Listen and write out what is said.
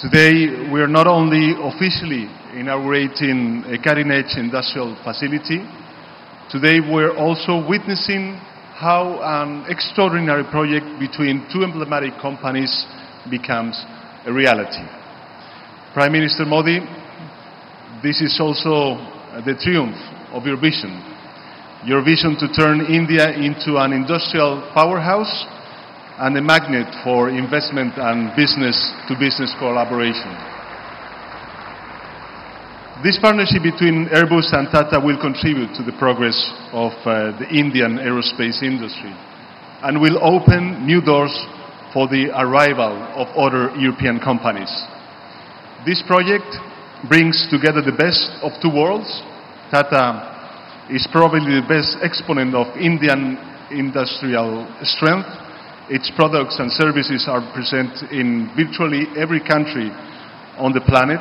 Today, we are not only officially inaugurating a cutting-edge industrial facility, today we're also witnessing how an extraordinary project between two emblematic companies becomes a reality. Prime Minister Modi, this is also the triumph of your vision. Your vision to turn India into an industrial powerhouse and a magnet for investment and business-to-business collaboration. This partnership between Airbus and Tata will contribute to the progress of uh, the Indian aerospace industry and will open new doors for the arrival of other European companies. This project brings together the best of two worlds. Tata is probably the best exponent of Indian industrial strength. Its products and services are present in virtually every country on the planet